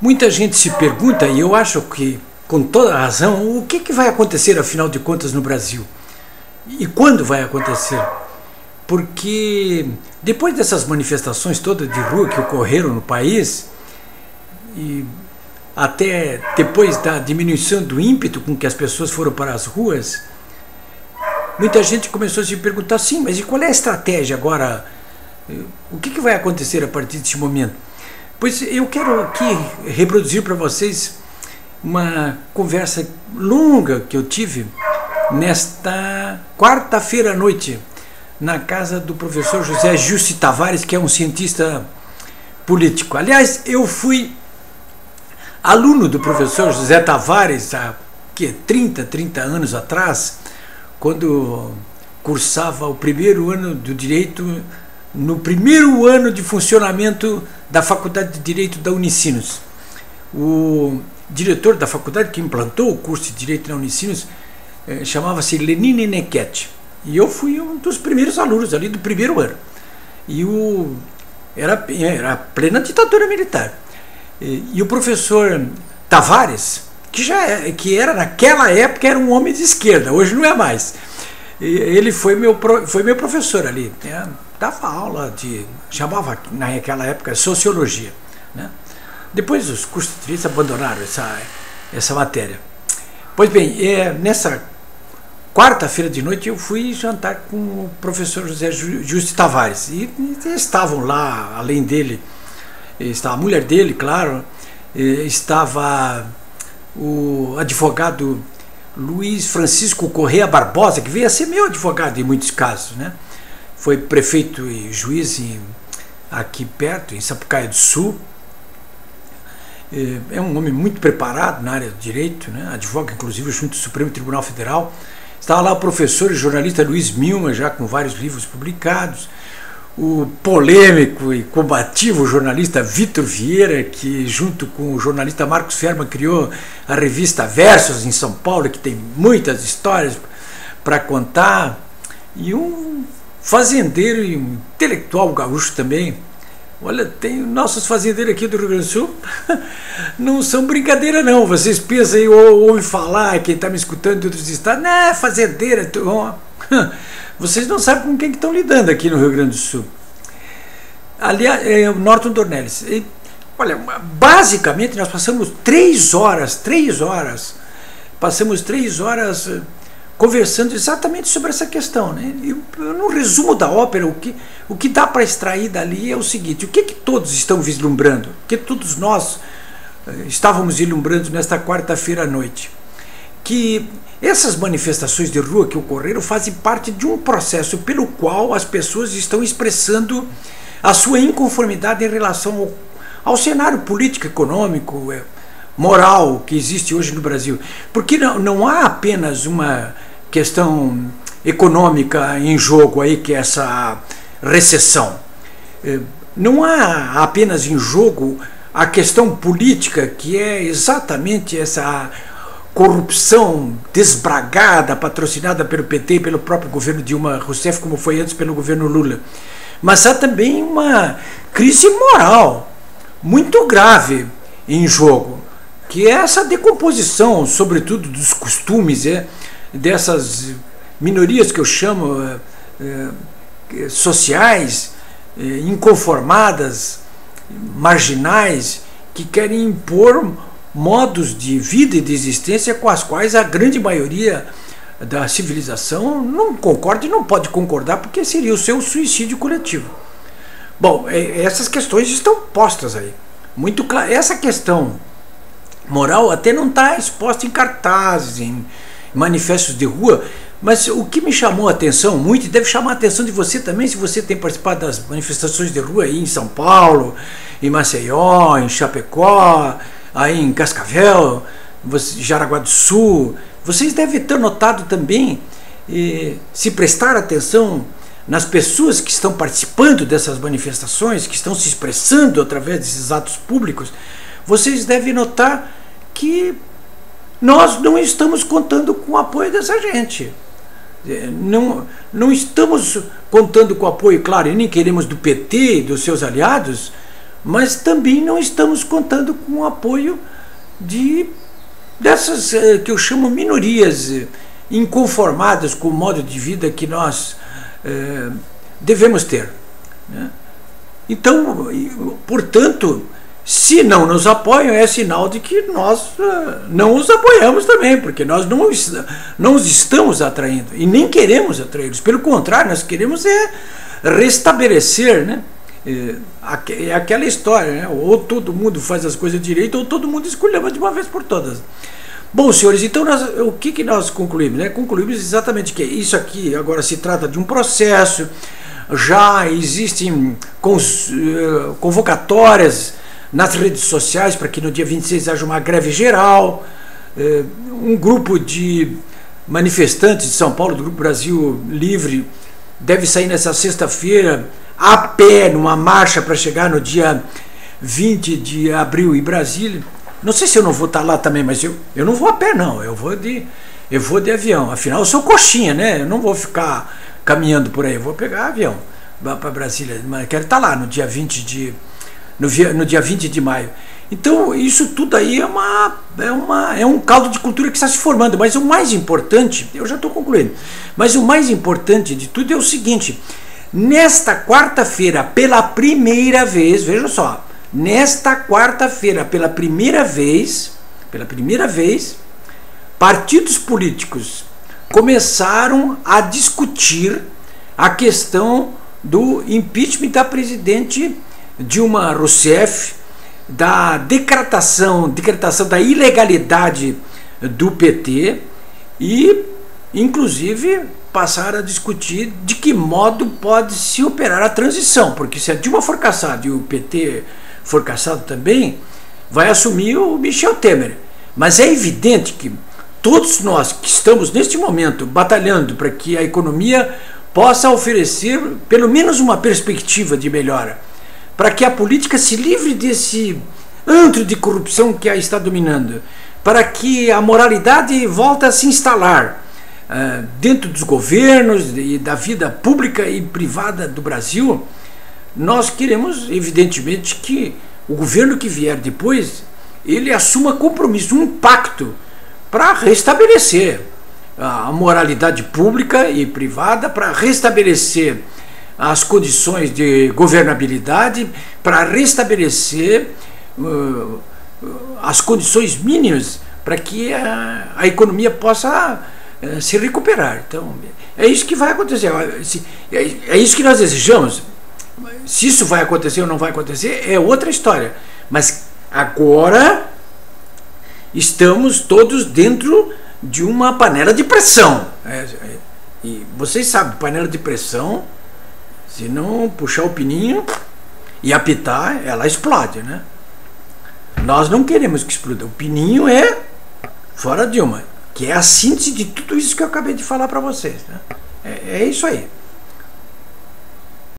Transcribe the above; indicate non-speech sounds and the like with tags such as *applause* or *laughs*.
Muita gente se pergunta, e eu acho que com toda razão, o que, que vai acontecer, afinal de contas, no Brasil? E quando vai acontecer? Porque depois dessas manifestações todas de rua que ocorreram no país, e até depois da diminuição do ímpeto com que as pessoas foram para as ruas, muita gente começou a se perguntar, sim, mas e qual é a estratégia agora? O que, que vai acontecer a partir desse momento? Pois eu quero aqui reproduzir para vocês uma conversa longa que eu tive nesta quarta-feira à noite na casa do professor José Justi Tavares, que é um cientista político. Aliás, eu fui aluno do professor José Tavares há que, 30, 30 anos atrás, quando cursava o primeiro ano do direito, no primeiro ano de funcionamento da Faculdade de Direito da Unicinos. O diretor da faculdade que implantou o curso de Direito na Unicinos eh, chamava-se Lenine Nequete. E eu fui um dos primeiros alunos ali do primeiro ano. E o, era, era plena ditadura militar. E, e o professor Tavares, que já é, que era naquela época era um homem de esquerda, hoje não é mais. Ele foi meu, foi meu professor ali. Né? Dava aula de. chamava naquela época sociologia. Né? Depois os cursos de abandonaram essa, essa matéria. Pois bem, é, nessa quarta-feira de noite eu fui jantar com o professor José Justo Tavares. E, e, estavam lá, além dele, estava a mulher dele, claro, estava o advogado Luiz Francisco Correia Barbosa, que veio a ser meu advogado em muitos casos. Né? Foi prefeito e juiz em, aqui perto, em Sapucaia do Sul é, é um homem muito preparado na área do direito, né? advoga inclusive junto ao Supremo Tribunal Federal. Estava lá o professor e jornalista Luiz Milma, já com vários livros publicados. O polêmico e combativo jornalista Vitor Vieira, que junto com o jornalista Marcos Ferma criou a revista Versos em São Paulo, que tem muitas histórias para contar. E um fazendeiro e um intelectual gaúcho também, Olha, tem nossos fazendeiros aqui do Rio Grande do Sul, *laughs* não são brincadeira não. Vocês pensam aí, ou ouvem falar, quem está me escutando de outros estados, não, fazendeira. *laughs* Vocês não sabem com quem que estão lidando aqui no Rio Grande do Sul. Aliás, é o Norton Dornelles. E, olha, basicamente nós passamos três horas, três horas, passamos três horas conversando exatamente sobre essa questão. Né? E, no resumo da ópera, o que, o que dá para extrair dali é o seguinte: o que, que todos estão vislumbrando? O que todos nós eh, estávamos vislumbrando nesta quarta-feira à noite? Que essas manifestações de rua que ocorreram fazem parte de um processo pelo qual as pessoas estão expressando a sua inconformidade em relação ao, ao cenário político, econômico, eh, moral que existe hoje no Brasil. Porque não, não há apenas uma questão econômica em jogo aí, que é essa recessão. É, não há apenas em jogo a questão política, que é exatamente essa corrupção desbragada, patrocinada pelo PT e pelo próprio governo Dilma Rousseff, como foi antes pelo governo Lula. Mas há também uma crise moral muito grave em jogo, que é essa decomposição, sobretudo dos costumes, é, dessas minorias que eu chamo é, é, sociais, é, inconformadas, marginais, que querem impor modos de vida e de existência com as quais a grande maioria da civilização não concorda e não pode concordar, porque seria o seu suicídio coletivo. Bom, essas questões estão postas aí. Muito claro. Essa questão moral até não está exposta em cartazes, em, manifestos de rua, mas o que me chamou a atenção muito, e deve chamar a atenção de você também, se você tem participado das manifestações de rua aí em São Paulo, em Maceió, em Chapecó, aí em Cascavel, Jaraguá do Sul, vocês devem ter notado também, se prestar atenção nas pessoas que estão participando dessas manifestações, que estão se expressando através desses atos públicos, vocês devem notar que nós não estamos contando com o apoio dessa gente. É, não, não estamos contando com o apoio, claro, e nem queremos do PT e dos seus aliados, mas também não estamos contando com o apoio de dessas eh, que eu chamo minorias eh, inconformadas com o modo de vida que nós eh, devemos ter. Né? Então, portanto, se não nos apoiam, é sinal de que nós não os apoiamos também, porque nós não, não os estamos atraindo e nem queremos atraí-los. Pelo contrário, nós queremos é restabelecer, né? É aquela história, né? ou todo mundo faz as coisas direito, ou todo mundo escolhemos de uma vez por todas. Bom, senhores, então nós, o que, que nós concluímos? Né? Concluímos exatamente que isso aqui agora se trata de um processo, já existem eh, convocatórias nas redes sociais para que no dia 26 haja uma greve geral, eh, um grupo de manifestantes de São Paulo, do Grupo Brasil Livre, deve sair nessa sexta-feira a pé numa marcha para chegar no dia 20 de abril em Brasília. Não sei se eu não vou estar tá lá também, mas eu, eu não vou a pé não, eu vou de eu vou de avião. Afinal, eu sou coxinha, né? Eu não vou ficar caminhando por aí, eu vou pegar avião para Brasília, mas quero estar tá lá no dia 20 de no, no dia 20 de maio. Então, isso tudo aí é, uma, é, uma, é um caldo de cultura que está se formando. Mas o mais importante, eu já estou concluindo, mas o mais importante de tudo é o seguinte: Nesta quarta-feira, pela primeira vez, veja só, nesta quarta-feira, pela primeira vez, pela primeira vez, partidos políticos começaram a discutir a questão do impeachment da presidente Dilma Rousseff, da decretação, decretação da ilegalidade do PT e, inclusive, passar a discutir de que modo pode se operar a transição, porque se a Dilma for caçada e o PT for caçado também, vai assumir o Michel Temer. Mas é evidente que todos nós que estamos neste momento batalhando para que a economia possa oferecer pelo menos uma perspectiva de melhora, para que a política se livre desse antro de corrupção que a está dominando, para que a moralidade volte a se instalar dentro dos governos e da vida pública e privada do Brasil, nós queremos, evidentemente, que o governo que vier depois ele assuma compromisso, um pacto para restabelecer a moralidade pública e privada, para restabelecer as condições de governabilidade, para restabelecer uh, as condições mínimas para que a, a economia possa se recuperar. Então, é isso que vai acontecer. É, é isso que nós desejamos. Se isso vai acontecer ou não vai acontecer, é outra história. Mas agora estamos todos dentro de uma panela de pressão. É, é, e vocês sabem, panela de pressão, se não puxar o pininho e apitar, ela explode, né? Nós não queremos que exploda. O pininho é fora de uma que é a síntese de tudo isso que eu acabei de falar para vocês. Né? É, é isso aí.